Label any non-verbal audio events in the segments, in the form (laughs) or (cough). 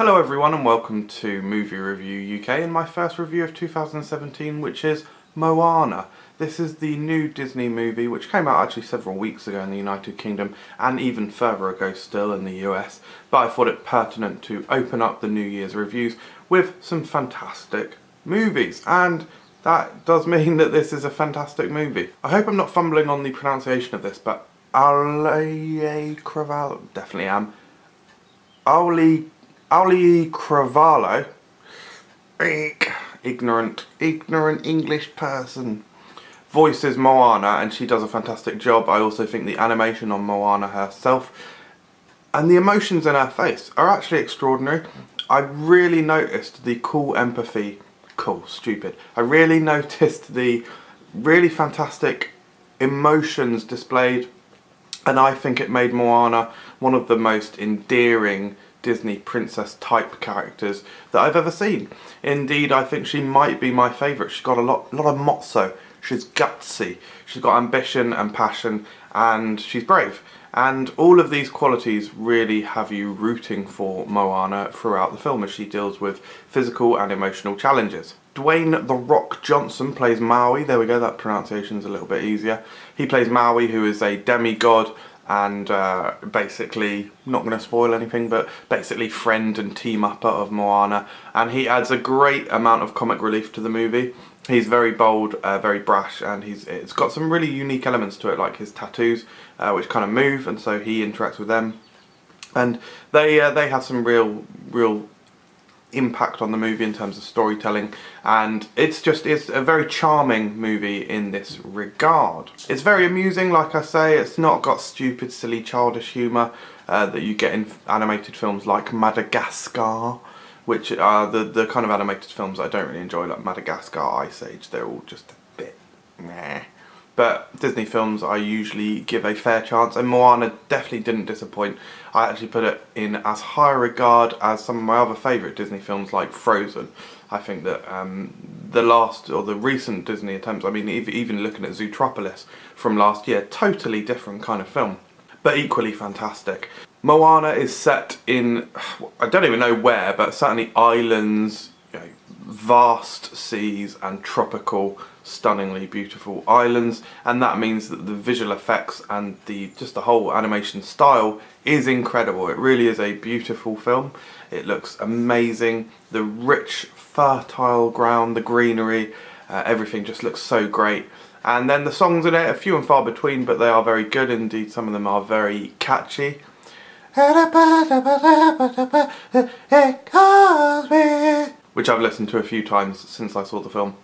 Hello everyone and welcome to Movie Review UK and my first review of 2017 which is Moana. This is the new Disney movie which came out actually several weeks ago in the United Kingdom and even further ago still in the US but I thought it pertinent to open up the New Year's reviews with some fantastic movies and that does (laughs) mean that this is a fantastic movie. I hope I'm not fumbling on the pronunciation of this but Aule Cravalho, definitely am. Auli Ali Cravalho, ignorant, ignorant English person, voices Moana and she does a fantastic job. I also think the animation on Moana herself and the emotions in her face are actually extraordinary. I really noticed the cool empathy, cool, stupid. I really noticed the really fantastic emotions displayed and I think it made Moana one of the most endearing Disney princess type characters that I've ever seen. Indeed, I think she might be my favourite. She's got a lot, lot of mozzo. She's gutsy. She's got ambition and passion, and she's brave. And all of these qualities really have you rooting for Moana throughout the film as she deals with physical and emotional challenges. Dwayne The Rock Johnson plays Maui. There we go, that pronunciation's a little bit easier. He plays Maui, who is a demigod and uh, basically, not going to spoil anything, but basically friend and team upper of Moana. And he adds a great amount of comic relief to the movie. He's very bold, uh, very brash, and he's it's got some really unique elements to it, like his tattoos, uh, which kind of move, and so he interacts with them. And they uh, they have some real real impact on the movie in terms of storytelling and it's just it's a very charming movie in this regard. It's very amusing like I say, it's not got stupid silly childish humour uh, that you get in animated films like Madagascar which are the, the kind of animated films I don't really enjoy like Madagascar, Ice Age, they're all just a bit meh. But Disney films I usually give a fair chance and Moana definitely didn't disappoint. I actually put it in as high regard as some of my other favourite Disney films like Frozen. I think that um, the last or the recent Disney attempts, I mean even looking at Zootropolis from last year, totally different kind of film. But equally fantastic. Moana is set in, I don't even know where, but certainly islands, you know, vast seas and tropical stunningly beautiful islands and that means that the visual effects and the just the whole animation style is incredible. It really is a beautiful film. It looks amazing. The rich fertile ground the greenery uh, everything just looks so great. And then the songs in it are few and far between but they are very good. Indeed some of them are very catchy. Which I've listened to a few times since I saw the film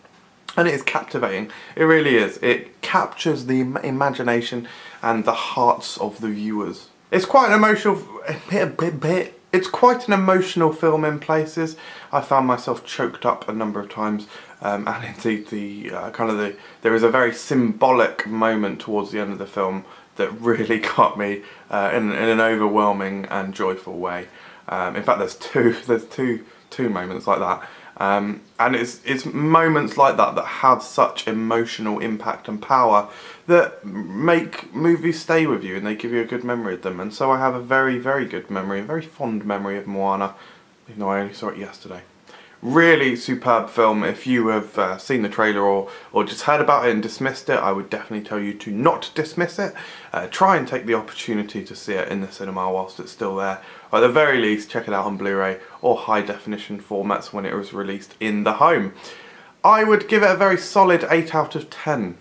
and it is captivating. It really is. It captures the imagination and the hearts of the viewers. It's quite an emotional, bit, bit, bit. It's quite an emotional film in places. I found myself choked up a number of times, um, and indeed the uh, kind of the there is a very symbolic moment towards the end of the film that really (laughs) got me uh, in, in an overwhelming and joyful way. Um, in fact, there's two there's two two moments like that. Um, and it's, it's moments like that that have such emotional impact and power that make movies stay with you and they give you a good memory of them. And so I have a very, very good memory, a very fond memory of Moana, even though I only saw it yesterday really superb film. If you have uh, seen the trailer or, or just heard about it and dismissed it, I would definitely tell you to not dismiss it. Uh, try and take the opportunity to see it in the cinema whilst it's still there. At the very least, check it out on Blu-ray or high definition formats when it was released in the home. I would give it a very solid 8 out of 10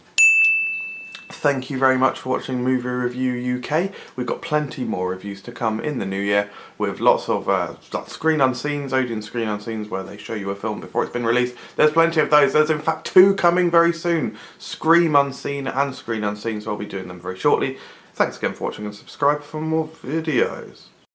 thank you very much for watching Movie Review UK. We've got plenty more reviews to come in the new year with lots of uh, screen unseens, Odeon screen unseens where they show you a film before it's been released. There's plenty of those. There's in fact two coming very soon. Scream Unseen and Screen Unseen, so I'll be doing them very shortly. Thanks again for watching and subscribe for more videos.